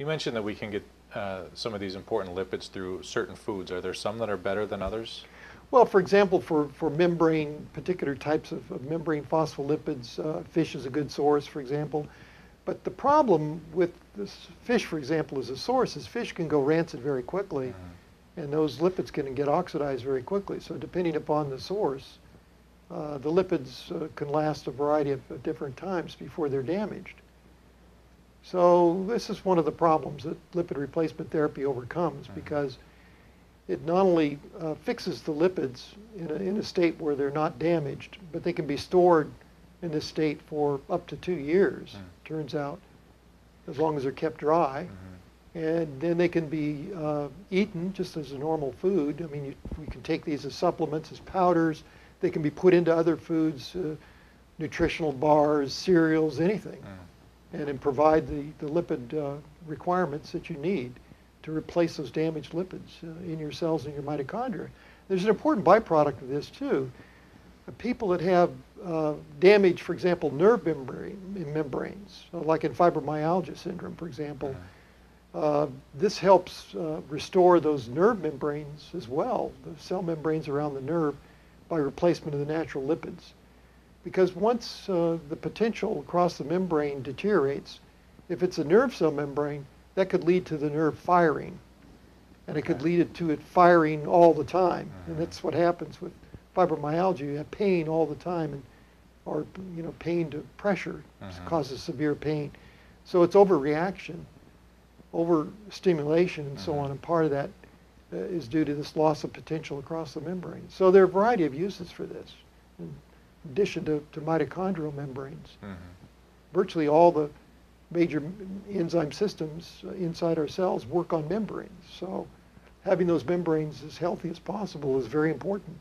You mentioned that we can get uh, some of these important lipids through certain foods. Are there some that are better than others? Well, for example, for, for membrane, particular types of, of membrane phospholipids, uh, fish is a good source, for example. But the problem with this fish, for example, as a source is fish can go rancid very quickly, and those lipids can get oxidized very quickly. So depending upon the source, uh, the lipids uh, can last a variety of, of different times before they're damaged. So this is one of the problems that lipid replacement therapy overcomes because it not only uh, fixes the lipids in a, in a state where they're not damaged, but they can be stored in this state for up to two years, turns out, as long as they're kept dry. And then they can be uh, eaten just as a normal food. I mean, you, we can take these as supplements, as powders. They can be put into other foods, uh, nutritional bars, cereals, anything, and then provide the, the lipid uh, requirements that you need to replace those damaged lipids uh, in your cells and your mitochondria. There's an important byproduct of this too. People that have uh, damage, for example, nerve membrane, membranes, uh, like in fibromyalgia syndrome, for example, uh, this helps uh, restore those nerve membranes as well, the cell membranes around the nerve, by replacement of the natural lipids. Because once uh, the potential across the membrane deteriorates, if it's a nerve cell membrane, that could lead to the nerve firing. And it could lead it to it firing all the time. And that's what happens with fibromyalgia. You have pain all the time, and, or you know, pain to pressure Mhm. causes severe pain. So it's overreaction, overstimulation, and so Mhm. on. And part of that uh, is due to this loss of potential across the membrane. So there are a variety of uses for this, in addition to, to mitochondrial membranes. Mhm. Virtually all the major enzyme systems uh, inside our cells work on membranes. So having those membranes as healthy as possible is very important.